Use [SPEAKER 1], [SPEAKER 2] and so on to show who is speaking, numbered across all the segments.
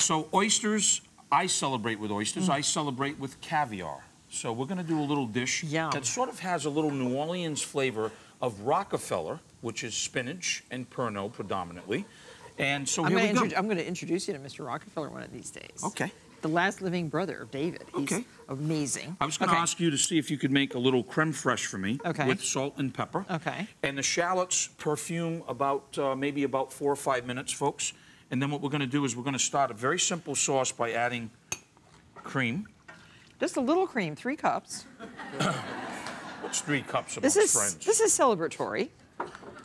[SPEAKER 1] So oysters, I celebrate with oysters. I celebrate with caviar. So we're going to do a little dish
[SPEAKER 2] Yum.
[SPEAKER 1] that sort of has a little New Orleans flavor of Rockefeller, which is spinach and Pernod predominantly. And so
[SPEAKER 2] I'm
[SPEAKER 1] here
[SPEAKER 2] going,
[SPEAKER 1] we go.
[SPEAKER 2] to I'm going to introduce you to Mr. Rockefeller one of these days.
[SPEAKER 1] Okay.
[SPEAKER 2] The last living brother of David. He's
[SPEAKER 1] Okay.
[SPEAKER 2] amazing.
[SPEAKER 1] I was going to
[SPEAKER 2] Okay.
[SPEAKER 1] ask you to see if you could make a little creme fraiche for me
[SPEAKER 2] Okay.
[SPEAKER 1] with salt and pepper.
[SPEAKER 2] Okay.
[SPEAKER 1] And the shallots perfume about uh, maybe about four or five minutes, folks. And then what we're going to do is we're going to start a very simple sauce by adding cream.
[SPEAKER 2] Just a little cream, three cups.
[SPEAKER 1] Three cups of
[SPEAKER 2] This is
[SPEAKER 1] friends.
[SPEAKER 2] this is celebratory.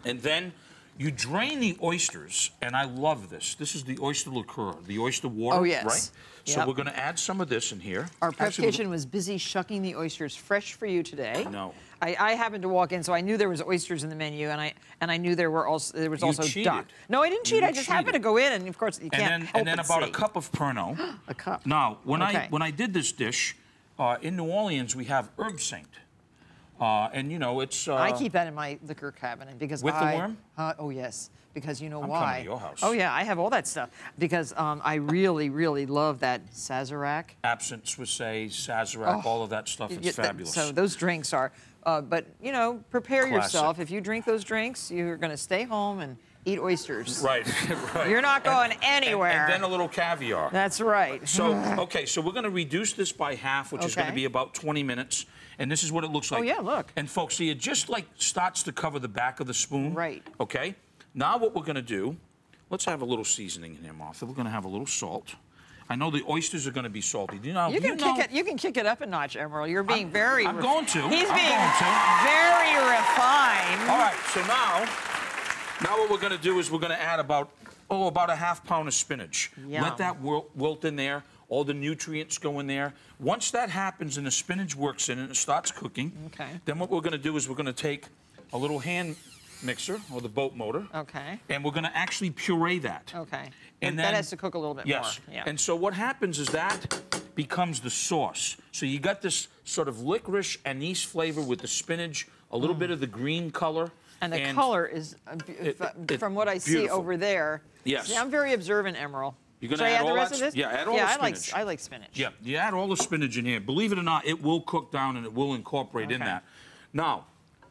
[SPEAKER 1] And then you drain the oysters, and I love this. This is the oyster liqueur, the oyster water,
[SPEAKER 2] Oh, yes.
[SPEAKER 1] right? So
[SPEAKER 2] Yep.
[SPEAKER 1] we're going to add some of this in here.
[SPEAKER 2] Our prep
[SPEAKER 1] Actually,
[SPEAKER 2] kitchen was busy shucking the oysters fresh for you today.
[SPEAKER 1] No.
[SPEAKER 2] I, I happened to walk in, so I knew there was oysters in the menu, and I and I knew there were also there was
[SPEAKER 1] You
[SPEAKER 2] also
[SPEAKER 1] cheated.
[SPEAKER 2] duck. No, I didn't cheat.
[SPEAKER 1] You
[SPEAKER 2] I just happened to go in, and of course you
[SPEAKER 1] and
[SPEAKER 2] can't
[SPEAKER 1] then
[SPEAKER 2] help
[SPEAKER 1] and then
[SPEAKER 2] but
[SPEAKER 1] about
[SPEAKER 2] see.
[SPEAKER 1] a cup of Pernod.
[SPEAKER 2] A cup.
[SPEAKER 1] Now, when I when I did this dish uh, in New Orleans, we have Herbsaint, uh, and you know it's. Uh,
[SPEAKER 2] I keep that in my liquor cabinet because
[SPEAKER 1] With the worm?
[SPEAKER 2] Uh, oh yes, because you know
[SPEAKER 1] I'm
[SPEAKER 2] why?
[SPEAKER 1] coming to your house.
[SPEAKER 2] Oh yeah, I have all that stuff because um, I really, really love that Sazerac.
[SPEAKER 1] absinthe, Swiss, Sazerac, all of that stuff. is
[SPEAKER 2] Oh. Yeah,
[SPEAKER 1] fabulous.
[SPEAKER 2] So those drinks are, uh, but you know, prepare
[SPEAKER 1] Classic.
[SPEAKER 2] yourself. If you drink those drinks, you're going to stay home and eat oysters.
[SPEAKER 1] right, right.
[SPEAKER 2] You're not going
[SPEAKER 1] And-
[SPEAKER 2] anywhere.
[SPEAKER 1] And, then a little caviar.
[SPEAKER 2] That's right.
[SPEAKER 1] So, okay, so we're going to reduce this by half, which is going to be about 20 minutes. And this is what it looks like.
[SPEAKER 2] Oh, yeah, look.
[SPEAKER 1] And folks, see, it just like starts to cover the back of the spoon.
[SPEAKER 2] Right.
[SPEAKER 1] Okay. Now what we're going to do, let's have a little seasoning in here, Martha. We're going to have a little salt. I know the oysters are going to be salty. Do you know?
[SPEAKER 2] You can
[SPEAKER 1] know-
[SPEAKER 2] kick it. You can kick it up a notch, Emeril. You're being very.
[SPEAKER 1] I'm going to.
[SPEAKER 2] He's
[SPEAKER 1] I'm
[SPEAKER 2] being
[SPEAKER 1] to.
[SPEAKER 2] very refined.
[SPEAKER 1] All right, so now, now what we're going to do is we're going to add about, oh, about a half pound of spinach.
[SPEAKER 2] Yum.
[SPEAKER 1] Let that wilt, wilt in there. All the nutrients go in there. Once that happens and the spinach works in it and it starts cooking,
[SPEAKER 2] Okay.
[SPEAKER 1] then what we're going to do is we're going to take a little hand mixer or the boat motor,
[SPEAKER 2] Okay.
[SPEAKER 1] and we're going to actually puree that.
[SPEAKER 2] Okay.
[SPEAKER 1] And
[SPEAKER 2] that
[SPEAKER 1] then-
[SPEAKER 2] has to cook a little bit
[SPEAKER 1] Yes.
[SPEAKER 2] more. Yeah.
[SPEAKER 1] And so what happens is that becomes the sauce. So you got this sort of licorice anise flavor with the spinach, a little bit of the green color.
[SPEAKER 2] Mm. And the color is, uh,
[SPEAKER 1] It- it-
[SPEAKER 2] from what I see over there.
[SPEAKER 1] Yes.
[SPEAKER 2] See, I'm very observant, Emeril.
[SPEAKER 1] You're gonna
[SPEAKER 2] Should
[SPEAKER 1] add
[SPEAKER 2] add the
[SPEAKER 1] all
[SPEAKER 2] rest
[SPEAKER 1] that
[SPEAKER 2] of this?
[SPEAKER 1] yeah, add all
[SPEAKER 2] yeah,
[SPEAKER 1] the
[SPEAKER 2] I like. I like spinach.
[SPEAKER 1] Yeah, you add all the spinach in here. Believe it or not, it will cook down and it will incorporate in that. Now,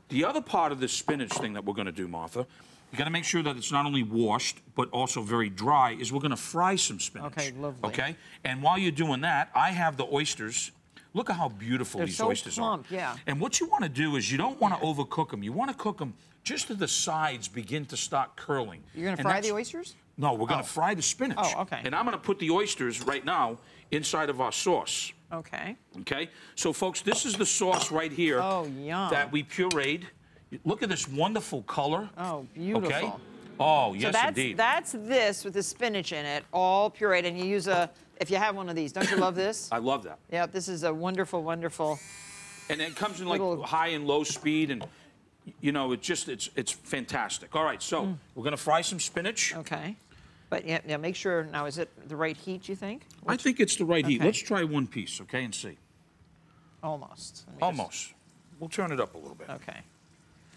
[SPEAKER 1] the other part of this spinach thing that we're going to do, Martha, you got to make sure that it's not only washed but also very dry. Is we're going to fry some spinach.
[SPEAKER 2] Okay, lovely.
[SPEAKER 1] Okay, and while you're doing that, I have the oysters. Look at how beautiful
[SPEAKER 2] They're
[SPEAKER 1] these
[SPEAKER 2] so
[SPEAKER 1] oysters
[SPEAKER 2] plump,
[SPEAKER 1] are.
[SPEAKER 2] yeah.
[SPEAKER 1] And what you want to do is you don't want to overcook them. You want to cook them just to the sides begin to start curling.
[SPEAKER 2] You're going to fry the oysters?
[SPEAKER 1] No, we're going
[SPEAKER 2] Oh.
[SPEAKER 1] to fry the spinach.
[SPEAKER 2] Oh, okay.
[SPEAKER 1] And I'm going to put the oysters right now inside of our sauce.
[SPEAKER 2] Okay.
[SPEAKER 1] Okay? So, folks, this is the sauce right here
[SPEAKER 2] Oh, yum.
[SPEAKER 1] that we pureed. Look at this wonderful color.
[SPEAKER 2] Oh, beautiful.
[SPEAKER 1] Okay? Oh,
[SPEAKER 2] So
[SPEAKER 1] yes,
[SPEAKER 2] that's
[SPEAKER 1] indeed.
[SPEAKER 2] that's this with the spinach in it, all pureed, and you use a. If you have one of these, don't you love this?
[SPEAKER 1] I love that.
[SPEAKER 2] yeah, this is a wonderful, wonderful.
[SPEAKER 1] And it comes in like
[SPEAKER 2] Little-
[SPEAKER 1] high and low speed, and you know, it just it's it's fantastic. All right, so
[SPEAKER 2] Mm.
[SPEAKER 1] we're gonna fry some spinach.
[SPEAKER 2] Okay. But yeah, yeah, make sure now is it the right heat? You think?
[SPEAKER 1] I think it's the right heat. Let's try one piece, okay, and see.
[SPEAKER 2] Almost. Me just-
[SPEAKER 1] Almost. We'll turn it up a little bit.
[SPEAKER 2] Okay.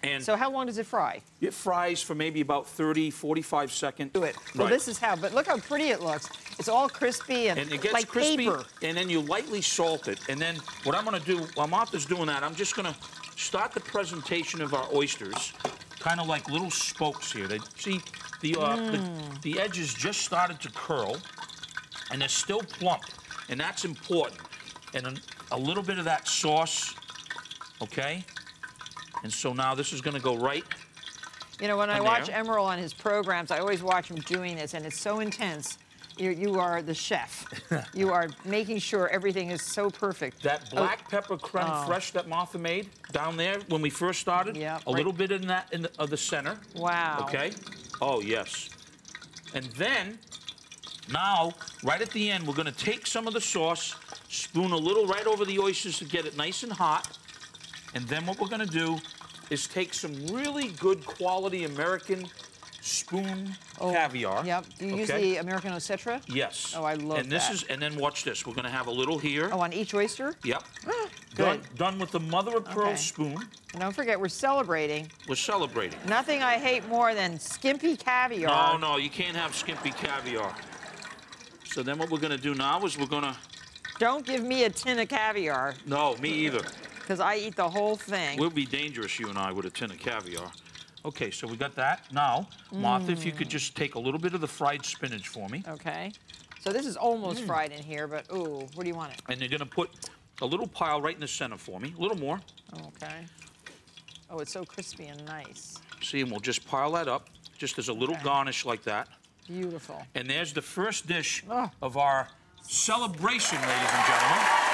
[SPEAKER 1] And
[SPEAKER 2] So how long does it fry?
[SPEAKER 1] it fries for maybe about 30, 45 seconds.
[SPEAKER 2] Do it. Well, this is how. But look how pretty it looks. It's all crispy and,
[SPEAKER 1] and it gets
[SPEAKER 2] like
[SPEAKER 1] crispy,
[SPEAKER 2] paper.
[SPEAKER 1] and then you lightly salt it. And then what I'm going to do, while Martha's doing that, I'm just going to start the presentation of our oysters, kind of like little spokes here. They see the, uh,
[SPEAKER 2] Mm.
[SPEAKER 1] the the edges just started to curl, and they're still plump, and that's important. And a, a little bit of that sauce, okay. And so now this is going to go right.
[SPEAKER 2] You know, when I watch
[SPEAKER 1] there.
[SPEAKER 2] Emeril on his programs, I always watch him doing this, and it's so intense. You, you are the chef. you are making sure everything is so perfect.
[SPEAKER 1] That oh. black pepper creme
[SPEAKER 2] Oh.
[SPEAKER 1] fraiche that Martha made down there when we first started.
[SPEAKER 2] Yeah,
[SPEAKER 1] A
[SPEAKER 2] right.
[SPEAKER 1] little bit in that in the, of the center.
[SPEAKER 2] Wow.
[SPEAKER 1] Okay. Oh yes. And then now, right at the end, we're going to take some of the sauce, spoon a little right over the oysters to get it nice and hot, and then what we're going to do is take some really good quality American spoon oh, caviar.
[SPEAKER 2] Oh, Yep. Do you use the American Cetra?
[SPEAKER 1] Yes.
[SPEAKER 2] Oh, I love
[SPEAKER 1] And this
[SPEAKER 2] that.
[SPEAKER 1] is, and then watch this. We're going to have a little here.
[SPEAKER 2] Oh, on each oyster?
[SPEAKER 1] Yep.
[SPEAKER 2] Good.
[SPEAKER 1] Done, done with the mother of pearl
[SPEAKER 2] Okay.
[SPEAKER 1] spoon.
[SPEAKER 2] And don't forget, we're celebrating.
[SPEAKER 1] We're celebrating.
[SPEAKER 2] Nothing I hate more than skimpy caviar.
[SPEAKER 1] No,
[SPEAKER 2] caviar.
[SPEAKER 1] no, you can't have skimpy caviar. So then what we're gonna do now is we're gonna,
[SPEAKER 2] Don't give me a tin of caviar,
[SPEAKER 1] no, me either.
[SPEAKER 2] Because I eat the whole thing.
[SPEAKER 1] We'll be dangerous, you and I, with a tin of caviar. Okay, so we got that. Now, Martha, if you could just take a little bit of the fried spinach for me.
[SPEAKER 2] Okay. So this is almost
[SPEAKER 1] Mm.
[SPEAKER 2] fried in here, but ooh, where do you want it?
[SPEAKER 1] And you're gonna put a little pile right in the center for me, a little more.
[SPEAKER 2] Okay. Oh, it's so crispy and nice.
[SPEAKER 1] See, and we'll just pile that up, just as a little
[SPEAKER 2] Okay.
[SPEAKER 1] garnish like that.
[SPEAKER 2] Beautiful.
[SPEAKER 1] And there's the first dish
[SPEAKER 2] Oh.
[SPEAKER 1] of our celebration, ladies and gentlemen.